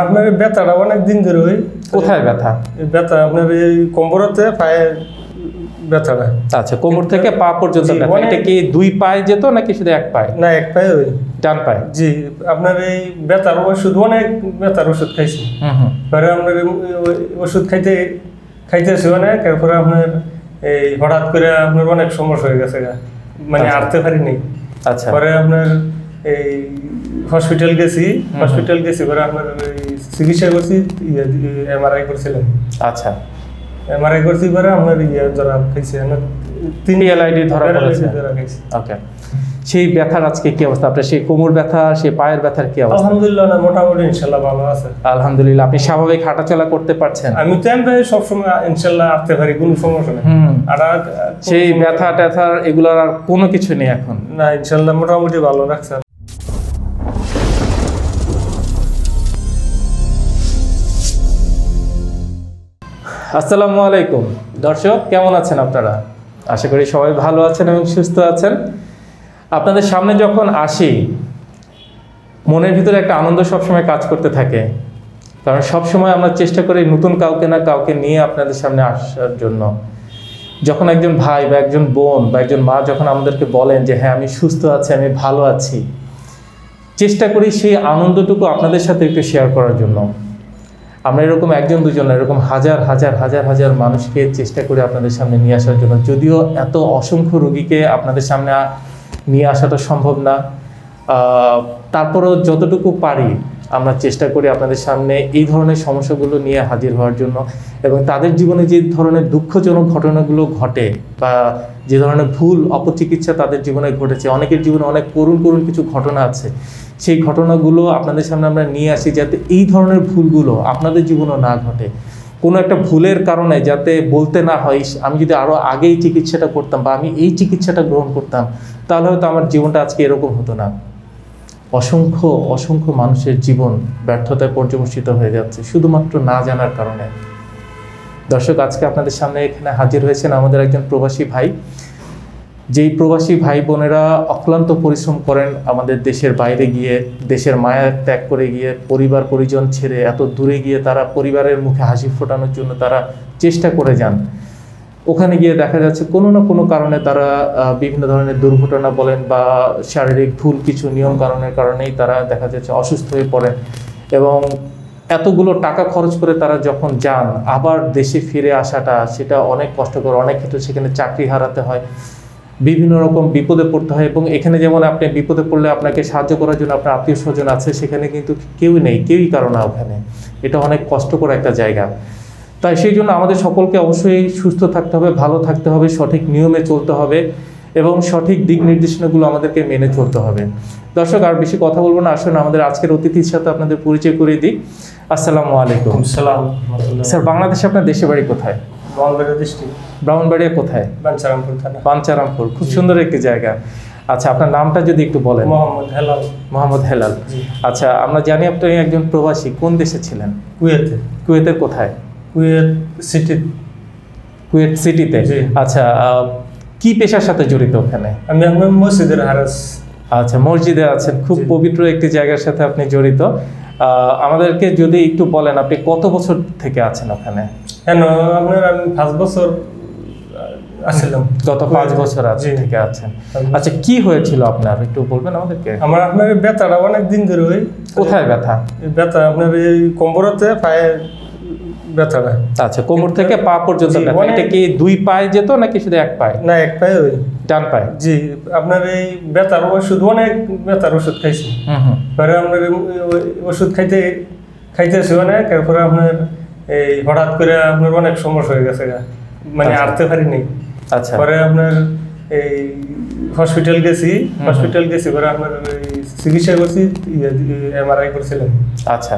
আপনার ব্যথাটা অনেক দিন ধরে ওই কোথায় ব্যথা? ব্যথা আপনার এই কোমরতে পায়ে ব্যথাটা। আচ্ছা কোমর থেকে পা পর্যন্ত ব্যথা। এটা কি দুই পায়ে যেত নাকি শুধু এক পায়ে? না এক পায়ে ওই। ডান পায়ে? জি আপনার এই ব্যথার ওষুধ অনেক ব্যথার ওষুধ খাইছি। হুম হুম। পরে আপনার ওষুধ খাইতে খাইতেছি অনেক এরপরে আপনার এই হঠাৎ করে আপনার অনেক সমস্যা হয়ে গেছে মানে আচ্ছা। আটতে পারিনি। আচ্ছা। পরে আপনার এই হসপিটাল গেছি হসপিটাল গেছি পরে এই চিকিৎসা করছি এমআরআই করছিলাম। আচ্ছা। এমআরআই করছি পরে আপনার ইয়ে ধরা খাইছি আপনার তিন PLID ধরা পড়েছে। ওকে সেই ব্যথার আজকে কি অবস্থা? আপনার সেই কোমর ব্যথা সেই পায়ের ব্যথার কি অবস্থা? আলহামদুলিল্লাহ না মোটামুটি ইনশাল্লাহ ভালো আছে। আলহামদুলিল্লাহ আপনি স্বাভাবিক হাঁটাচলা করতে পারছেন? আমি তো এমনি সবসময় ইনশাল্লাহ আসতে পারি কোনো সমস্যা নেই। আর আর- সেই ব্যথা ট্যাথার এগুলোর আর কোনো কিছু নেই এখন? না ইনশাল্লাহ মোটামুটি ভালো রাখছে। আসসালামু আলাইকুম। দর্শক, কেমন আছেন আপনারা? আশা করি সবাই ভালো আছেন এবং সুস্থ আছেন। আপনাদের সামনে যখন আসি, মনের ভিতরে একটা আনন্দ সবসময় কাজ করতে থাকে। কারণ সবসময় আমরা চেষ্টা করি নতুন কাউকে না কাউকে নিয়ে আপনাদের সামনে আসার জন্য। যখন একজন ভাই বা একজন বোন বা একজন মা যখন আমাদেরকে বলেন যে হ্যাঁ আমি সুস্থ আছি, আমি ভালো আছি। চেষ্টা করি সেই আনন্দটুকু আপনাদের সাথে একটু শেয়ার করার জন্য। আমরা এরকম একজন, দুজন এরকম হাজার হাজার হাজার হাজার মানুষকে চেষ্টা করি আপনাদের সামনে নিয়ে আসার জন্য। যদিও এত অসংখ্য রোগীকে আপনাদের সামনে নিয়ে আসাটা সম্ভব না। তারপরেও যতটুকু পারি আমরা চেষ্টা করি আপনাদের সামনে এই ধরনের সমস্যাগুলো নিয়ে হাজির হওয়ার জন্য। এবং তাদের জীবনে যে ধরনের দুঃখজনক ঘটনাগুলো ঘটে বা যে ধরনের ভুল, অপচিকিৎসা তাদের জীবনে ঘটেছে, অনেকের জীবনে অনেক করুণ করুণ কিছু ঘটনা আছে। সেই ঘটনাগুলো আপনাদের সামনে আমরা নিয়ে আসি যাতে এই ধরনের ভুলগুলো আপনাদের জীবনেও না ঘটে। কোনো একটা ভুলের কারণে যাতে বলতে না হয়, আমি যদি আরও আগেই চিকিৎসাটা করতাম বা আমি এই চিকিৎসাটা গ্রহণ করতাম, তাহলে হয়তো আমার জীবনটা আজকে এরকম হতো না। অসংখ্য অসংখ্য মানুষের জীবন ব্যর্থতায় পর্যবেসিত হয়ে যাচ্ছে, শুধুমাত্র না জানার কারণে। দর্শক, আজকে আপনাদের সামনে এখানে হাজির হয়েছেন আমাদের একজন প্রবাসী ভাই। যেই প্রবাসী ভাই বোনেরা অক্লান্ত পরিশ্রম করেন আমাদের দেশের বাইরে গিয়ে, দেশের মায়া ত্যাগ করে গিয়ে, পরিবার পরিজন ছেড়ে এত দূরে গিয়ে তারা পরিবারের মুখে হাসি ফোটানোর জন্য তারা চেষ্টা করে যান। ওখানে গিয়ে দেখা যাচ্ছে কোনো না কোনো কারণে তারা বিভিন্ন ধরনের দুর্ঘটনা বলেন বা শারীরিক ভুল কিছু নিয়ম কারণের কারণেই তারা দেখা যাচ্ছে অসুস্থ হয়ে পড়েন এবং এতগুলো টাকা খরচ করে তারা যখন যান, আবার দেশে ফিরে আসাটা সেটা অনেক কষ্টকর। অনেক ক্ষেত্রে সেখানে চাকরি হারাতে হয়। বিভিন্ন রকম বিপদে পড়তে হয় এবং এখানে যেমন আপনি বিপদে পড়লে আপনাকে সাহায্য করার জন্য আপনার আত্মীয় স্বজন আছে সেখানে কিন্তু কেউ নেই কেউই কারও না ওখানে। এটা অনেক কষ্টকর একটা জায়গা। তাই সেই জন্য আমাদের সকলকে অবশ্যই সুস্থ থাকতে হবে ভালো থাকতে হবে সঠিক নিয়মে চলতে হবে এবং সঠিক দিক নির্দেশনাগুলো আমাদেরকে মেনে চলতে হবে। দর্শক আর বেশি কথা বলব না আসুন আমাদের আজকের অতিথির সাথে আপনাদের পরিচয় করে দিই। আসসালামু আলাইকুম। স্যার বাংলাদেশে আপনার দেশে বাড়ি কোথায়? বনবাড়ি ডিস্ট্রিক্ট ব্রাহ্মণবাড়িয়া কোথায়? বাঞ্চারামপুর থানা। খুব সুন্দর একটি জায়গা। আচ্ছা আপনার নামটা যদি একটু বলেন। মোহাম্মদ হেলাল। মোহাম্মদ হেলাল। আচ্ছা আমরা জানি আপনি একজন প্রবাসী কোন দেশে ছিলেন? কুয়েতে। কুয়েতের কোথায়? Kuwait city. কুয়েত সিটিতে। আচ্ছা কি পেশার সাথে জড়িত ওখানে? আমি মসজিদের হারাস। আচ্ছা মসজিদে আছেন। খুব পবিত্র একটি জায়গার সাথে আপনি জড়িত। আমাদেরকে যদি একটু বলেন আপনি কত বছর থেকে আছেন ওখানে? কেন আপনার আমি পাঁচ বছর গত পাঁচ বছর জি। থেকে আছেন। আচ্ছা কি হয়েছিল আপনার? একটু বলবেন আমাদেরকে। আমার আপনার ব্যথাটা অনেক দিন ধরে হয় কোথায় ব্যথা? ব্যথা আপনার এই কোমরতে পায়ে ব্যথাটা। আচ্ছা কোমর থেকে পা পর্যন্ত ব্যথা। এটা কি দুই পায়ে যেত নাকি শুধু এক পায়ে? না এক পায়ে ওই। ডান পায়ে? জি আপনার এই ব্যথার ওষুধ অনেক ব্যথার ওষুধ খাইছি। পরে আপনার ওষুধ খাইতে খাইতেছি অনেক এরপরে আপনার এই হঠাৎ করে আপনার অনেক সমস্যা হয়ে গেছে মানে আচ্ছা। আটতে পারিনি। আচ্ছা। পরে আপনার এই হসপিটাল গেছি হসপিটাল গেছি পরে আপনার চিকিৎসা করছি এমআরআই করছিলাম আচ্ছা।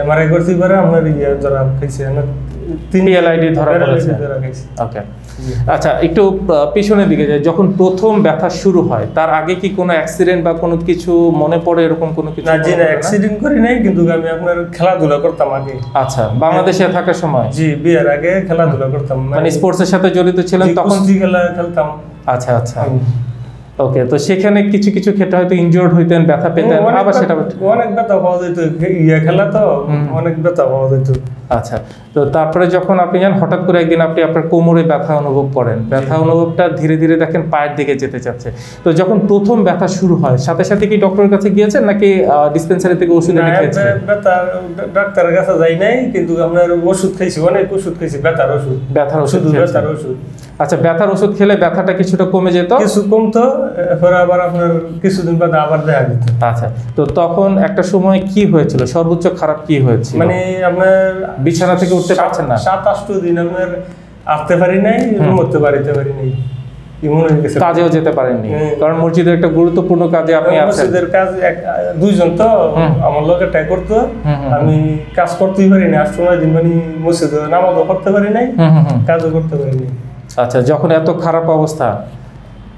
এমআরআই করছি পরে আপনার ইয়ে ধরা খাইছি আপনার তিন ধরা পড়েছে। ওকে আচ্ছা একটু পিছনের দিকে যাই। যখন প্রথম ব্যথা শুরু হয় তার আগে কি কোনো অ্যাক্সিডেন্ট বা কোনো কিছু মনে পড়ে এরকম কোনো কিছু না জি না? অ্যাক্সিডেন্ট করি নাই কিন্তু আমি আপনার খেলাধুলা করতাম আগে। আচ্ছা বাংলাদেশে থাকার সময়? জি বিয়ের আগে খেলাধুলা করতাম। মানে স্পোর্টসের সাথে জড়িত ছিলেন তখন? কুস্তি খেলা খেলতাম। আচ্ছা আচ্ছা। ওকে তো সেখানে কিছু কিছু ক্ষেত্রে হয়তো ইনজোর্ড হইতেন ব্যথা পেতেন আবার সেটা অনেক ব্যথা পাওয়া যেত। ইয়ে খেলা তো অনেক ব্যথা পাওয়া যেত। আচ্ছা তো তারপরে যখন আপনি যান হঠাৎ করে একদিন আপনি আপনার কোমরে ব্যথা অনুভব করেন। ব্যথা অনুভবটা ধীরে ধীরে দেখেন পায়ের দিকে যেতে চাচ্ছে। তো যখন প্রথম ব্যথা শুরু হয় সাথে সাথে কি ডক্টরের কাছে গিয়েছেন নাকি ডিসপেন্সারি থেকে ওষুধ এনে না, খেয়েছিলেন? ব্যা- ব্যথার ডাক্তারের কাছে যাই নাই কিন্তু আপনার ওষুধ খাইছি অনেক ওষুধ খাইছি ব্যথার ওষুধ। ব্যথার ওষুধ ব্যথার ওষুধ। আচ্ছা ব্যথার ওষুধ খেলে ব্যথাটা কিছুটা কমে যেত? কিছু কমতো এরপরে আবার আপনার কিছুদিন বাদে আবার দেখা দিত। আচ্ছা তো তখন একটা সময় কি হয়েছিল? সর্বোচ্চ খারাপ কি হয়েছিল? মানে আপনার বিছানা থেকে উঠতে পারছেন না? সাত আষ্ট দিন আপনার আসতে পারি নাই পারিতে পারি নাই। হয়ে কাজেও যেতে পারেননি। কারণ মসজিদের একটা গুরুত্বপূর্ণ কাজে আপনি মসজিদের কাজ দুইজন তো আমার লোকে করতো। আমি কাজ করতেই পারি না আষ্ট নয় দিন মানে মসজিদে নামাজও করতে পারি নাই। কাজও করতে পারি নাই। আচ্ছা যখন এত খারাপ অবস্থা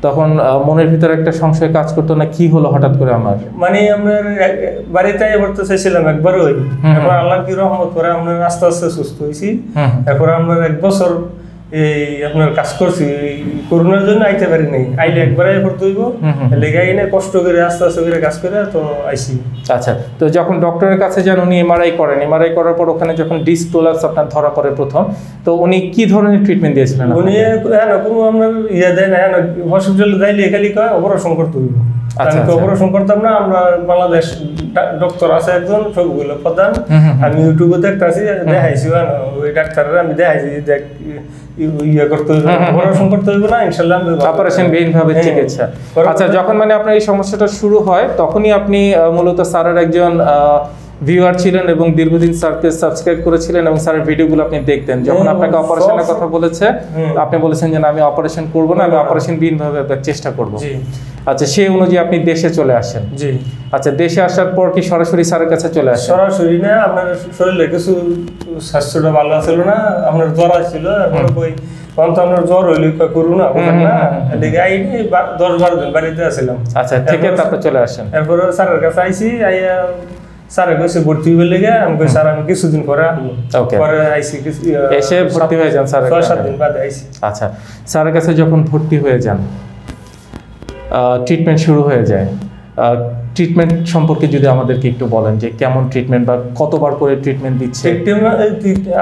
তখন মনের ভিতরে একটা সংশয় কাজ করতো না কি হলো হঠাৎ করে আমার? মানে আমরা বাড়িতে এবার তো চাইছিলাম একবার ওই তারপর আল্লাহ কি রহমত করে আমরা আস্তে আস্তে সুস্থ হয়েছি। তারপর আমরা এক বছর এই আপনার কাজ করছি করোনার জন্য আইতে পারি নাই আইলে একবার হুম হুম। লেগে আইনে কষ্ট করে আস্তে আস্তে করে কাজ করে তো আইসি আচ্ছা তো যখন ডক্টরের কাছে যান উনি এমআরআই করেন এমআরআই করার পর ওখানে যখন ডিস্ক প্রোলাপস আপনার ধরা পড়ে প্রথম তো উনি কি ধরনের ট্রিটমেন্ট দিয়েছিলেন উনি? হ্যাঁ কোনো আপনার ইয়ে দেয় না হ্যাঁ হসপিটালে যাইলে খালি কয় অপারেশন করতে হইব আচ্ছা, আমি তো আচ্ছা। অপারেশন করতাম না আমরা বাংলাদেশ ডক্টর আছে একজন সবগুলো প্রধান। আমি ইউটিউবে দেখতেছি দেখাইছি হ্যাঁ, ওই ডাক্তারের আমি দেখাইছি দেখ ইয়ে করতে হবে হুম, হুম, হুম। করতে হইব না অপারেশন হ্যাঁ। চিকিৎসা আচ্ছা যখন মানে আপনার এই সমস্যাটা শুরু হয় তখনই আপনি মূলত স্যারের একজন ভিউয়ার ছিলেন এবং দীর্ঘদিন স্যারকে সাবস্ক্রাইব করেছিলেন এবং স্যারের ভিডিওগুলো আপনি দেখতেন। যখন আপনাকে অপারেশনের কথা বলেছে আপনি বলেছেন যে আমি অপারেশন করব না আমি। অপারেশন বিহীন ভাবে চেষ্টা করব। জি। আচ্ছা সেই অনুযায়ী আপনি দেশে চলে আসেন। জি। আচ্ছা দেশে আসার পর কি সরাসরি স্যারের কাছে চলে আসেন? সরাসরি না আপনার শরীরে কিছু স্বাস্থ্যটা ভালো ছিল না আপনার জ্বর আসছিল তখন আপনার জ্বর হইলে না। এদিকে আইনি দশ বারো দিন বাড়িতে আসছিলাম আচ্ছা থেকে এরপর- তারপর চলে আসেন। এরপরে স্যারের কাছে আইসি আইয়া স্যারের কাছে ভর্তি হইবে লেগে আমি কই স্যার আমি কিছুদিন পরে পরে আইছি এসে ভর্তি হয়ে যান স্যার ছয় সাত দিন বাদে আইসি আচ্ছা স্যারের কাছে যখন ভর্তি হয়ে যান ট্রিটমেন্ট শুরু হয়ে যায় ট্রিটমেন্ট সম্পর্কে যদি আমাদেরকে একটু বলেন যে কেমন ট্রিটমেন্ট বা কতবার করে ট্রিটমেন্ট দিচ্ছে?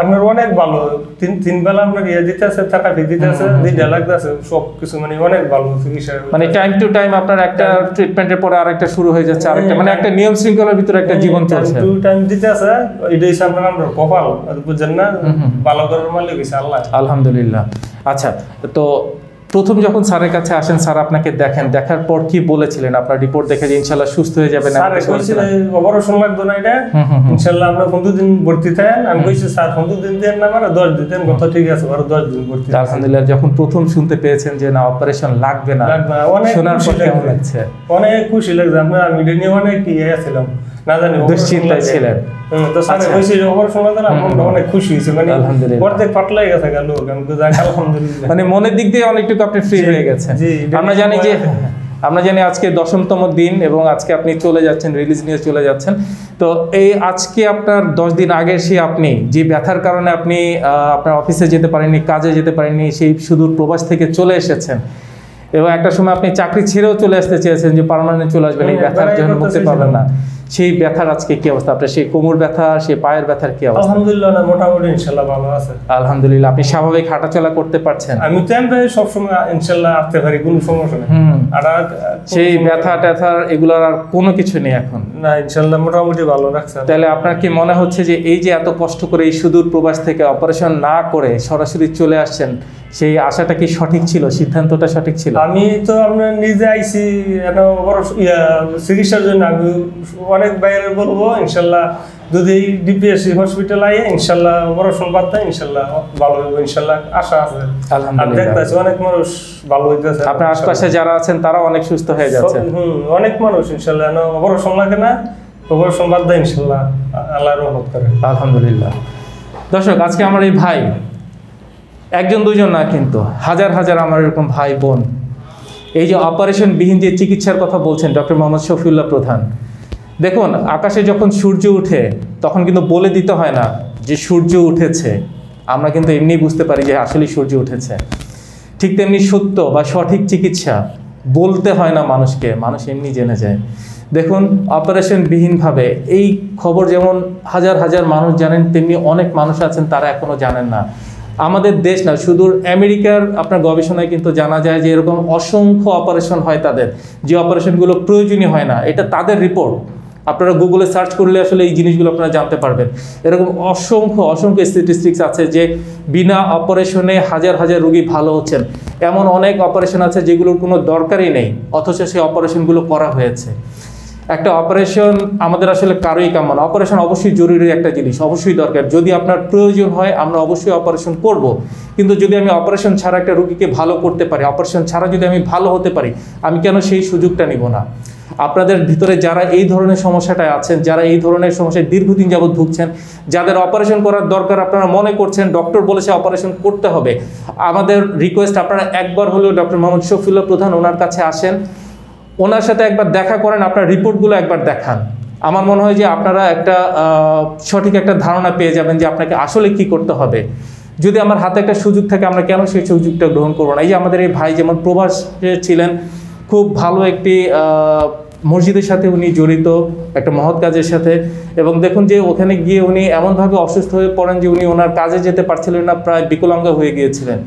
আপনার অনেক ভালো। তিন তিন বেলা আপনার ইয়ে দিতে আছে থেরাপি দিতে আছে দুইটা লাগতেছে সব কিছু মানে অনেক ভালো চিকিৎসা মানে টাইম টু টাইম আপনার একটা ট্রিটমেন্টের পরে আরেকটা শুরু হয়ে যাচ্ছে আরেকটা মানে একটা নিয়ম শৃঙ্খলার ভিতরে একটা জীবন চলছে। টু টাইম দিতে আছে এটা হচ্ছে আপনার আমরা কপাল আর বুঝছেন না? ভালো করার মালিক আল্লাহ। আলহামদুলিল্লাহ। আচ্ছা তো প্রথম যখন স্যারের কাছে আসেন স্যার আপনাকে দেখেন। দেখার পর কি বলেছিলেন? আপনার রিপোর্ট দেখে যে ইনশাল্লাহ সুস্থ হয়ে যাবেন স্যার কইছে অপারেশন লাগতো না এটা। ইনশাল্লাহ আমরা পনেরো দিন ভর্তি থাকেন। আমি কইছি স্যার পনেরো দিন দেন না আমার দশ দিন দেন। কত ঠিক আছে আর দশ দিন ভর্তি। আলহামদুলিল্লাহ যখন প্রথম শুনতে পেয়েছেন যে না অপারেশন লাগবে না লাগবে অনেক শোনার খুশি পর কেমন লাগছে। অনেক খুশি লাগছে। আমরা আমি অনেক ইয়ে ছিলাম। না জানি দুশ্চিন্তায় ছিলেন। তো স্যার আচ্ছা। যে অপারেশন লাগে আমরা অনেক খুশি হয়েছে। মানে আলহামদুলিল্লাহ। অর্ধেক পাতলাই গেছে গেল আমি তো যাক আলহামদুলিল্লাহ। মানে মনের দিক দিয়ে অনেকটুকু আপনি ফ্রি হয়ে গেছেন। আমরা জানি যে আমরা জানি আজকে দশমতম দিন এবং আজকে আপনি চলে যাচ্ছেন রিলিজ নিয়ে চলে যাচ্ছেন। তো এই আজকে আপনার দশ দিন আগে সে আপনি যে ব্যথার কারণে আপনি আহ, আপনার অফিসে যেতে পারেননি কাজে যেতে পারেননি সেই সুদূর প্রবাস থেকে চলে এসেছেন। এবং একটা সময় আপনি চাকরি ছেড়েও চলে আসতে চেয়েছেন যে পার্মানেন্ট চলে আসবেন এই হ্যাঁ, ব্যথার জন্য মুক্তি পাবেন না। সেই ব্যথার আজকে কি অবস্থা? আপনার সেই কোমর ব্যথা সেই পায়ের ব্যথার কি অবস্থা? আলহামদুলিল্লাহ না মোটামুটি ইনশাল্লাহ ভালো আছে। আলহামদুলিল্লাহ আপনি স্বাভাবিক হাঁটাচলা করতে পারছেন? আমি তো এমনি সবসময় ইনশাল্লাহ আসতে পারি কোনো সমস্যা নেই। আর সেই ব্যথা ট্যাথা এগুলোর আর কোনো কিছু নেই এখন? না ইনশাল্লাহ মোটামুটি ভালো রাখছে তাহলে আপনার কি মনে হচ্ছে যে এই যে এত কষ্ট করে এই সুদূর প্রবাস থেকে অপারেশন না করে সরাসরি চলে আসছেন সেই আশাটা কি সঠিক ছিল? সিদ্ধান্তটা সঠিক ছিল? আমি তো আপনার নিজে আইসি চিকিৎসার জন্য আমি অনেক বাইরে বলব ইনশাল্লাহ যদি ডিপিএসসি হসপিটাল আই ইনশাল্লাহ অপারেশন বাদ দেয় ইনশাল্লাহ ভালো হইব ইনশাল্লাহ আশা আছে। দেখতেছি অনেক মানুষ ভালো হইতেছে। আপনার আশপাশে যারা আছেন তারা অনেক সুস্থ হয়ে যাচ্ছে। হুম অনেক মানুষ ইনশাল্লাহ। অপারেশন লাগে না অপারেশন দেয় ইনশাল্লাহ। আল্লাহ রহমত করে। আলহামদুলিল্লাহ। দর্শক আজকে আমার এই ভাই একজন দুজন না কিন্তু হাজার হাজার আমার এরকম ভাই বোন। এই যে অপারেশন বিহীন যে চিকিৎসার কথা বলছেন ডক্টর মোহাম্মদ শফিউল্লাহ প্রধান দেখুন, আকাশে যখন সূর্য উঠে, তখন কিন্তু বলে দিতে হয় না যে সূর্য উঠেছে। আমরা কিন্তু এমনি বুঝতে পারি যে আসলে সূর্য উঠেছে। ঠিক তেমনি সত্য বা সঠিক চিকিৎসা বলতে হয় না মানুষকে, মানুষ এমনি জেনে যায়। দেখুন, অপারেশনবিহীনভাবে এই খবর যেমন হাজার হাজার মানুষ জানেন, তেমনি অনেক মানুষ আছেন, তারা এখনও জানেন না। আমাদের দেশ না শুধু আমেরিকার আপনার গবেষণায় কিন্তু জানা যায় যে এরকম অসংখ্য অপারেশন হয় তাদের। যে অপারেশনগুলো প্রয়োজনীয় হয় না, এটা তাদের রিপোর্ট। আপনারা গুগলে সার্চ করলে আসলে এই জিনিসগুলো আপনারা জানতে পারবেন। এরকম অসংখ্য অসংখ্য স্ট্যাটিস্টিক্স আছে যে বিনা অপারেশনে হাজার হাজার রুগী ভালো হচ্ছেন। এমন অনেক অপারেশন আছে যেগুলোর কোনো দরকারই নেই, অথচ সেই অপারেশনগুলো করা হয়েছে। একটা অপারেশন আমাদের আসলে কারোই কাম্য না। অপারেশন অবশ্যই জরুরি একটা জিনিস, অবশ্যই দরকার। যদি আপনার প্রয়োজন হয়, আমরা অবশ্যই অপারেশন করব। কিন্তু যদি আমি অপারেশন ছাড়া একটা রুগীকে ভালো করতে পারি অপারেশন ছাড়া যদি আমি ভালো হতে পারি, আমি কেন সেই সুযোগটা নিব না? আপনাদের ভিতরে যারা এই ধরনের সমস্যাটায় আছেন, যারা এই ধরনের সমস্যায় দীর্ঘদিন যাবৎ ভুগছেন, যাদের অপারেশন করার দরকার আপনারা মনে করছেন ডক্টর বলেছে অপারেশন করতে হবে। আমাদের রিকোয়েস্ট আপনারা একবার হলেও ডক্টর মোহাম্মদ শফিউল্লাহ প্রধান ওনার কাছে আসেন। ওনার সাথে একবার দেখা করেন, আপনার রিপোর্টগুলো একবার দেখান। আমার মনে হয় যে আপনারা একটা সঠিক একটা ধারণা পেয়ে যাবেন যে আপনাকে আসলে কি করতে হবে। যদি আমার হাতে একটা সুযোগ থাকে, আমরা কেন সেই সুযোগটা গ্রহণ করব না? এই যে আমাদের এই ভাই যেমন প্রবাসে ছিলেন, খুব ভালো একটি মসজিদের সাথে উনি জড়িত, একটা মহৎ কাজের সাথে। এবং দেখুন যে ওখানে গিয়ে উনি এমনভাবে অসুস্থ হয়ে পড়েন যে উনি ওনার কাজে যেতে পারছিলেন না, প্রায় বিকলাঙ্গ হয়ে গিয়েছিলেন।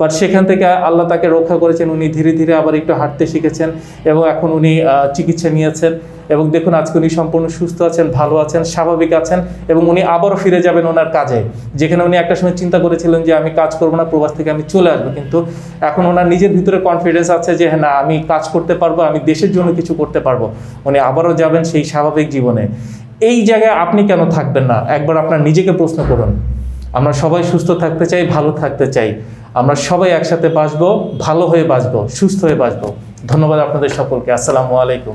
বাট সেখান থেকে আল্লাহ তাকে রক্ষা করেছেন, উনি ধীরে ধীরে আবার একটু হাঁটতে শিখেছেন এবং এখন উনি চিকিৎসা নিয়েছেন। এবং দেখুন, আজকে উনি সম্পূর্ণ সুস্থ আছেন, ভালো আছেন, স্বাভাবিক আছেন এবং উনি আবারও ফিরে যাবেন ওনার কাজে। যেখানে উনি একটা সময় চিন্তা করেছিলেন যে, আমি কাজ করব না, প্রবাস থেকে আমি চলে আসব। কিন্তু এখন ওনার নিজের ভিতরে কনফিডেন্স আছে যে হ্যাঁ না, আমি কাজ করতে পারব, আমি দেশের জন্য কিছু করতে পারব। উনি আবারও যাবেন সেই স্বাভাবিক জীবনে। এই জায়গায় আপনি কেন থাকবেন না? একবার আপনার নিজেকে প্রশ্ন করুন। আমরা সবাই সুস্থ থাকতে চাই, ভালো থাকতে চাই। আমরা সবাই একসাথে বাঁচবো, ভালো হয়ে বাঁচবো, সুস্থ হয়ে বাঁচবো। ধন্যবাদ আপনাদের সকলকে। আসসালামু আলাইকুম।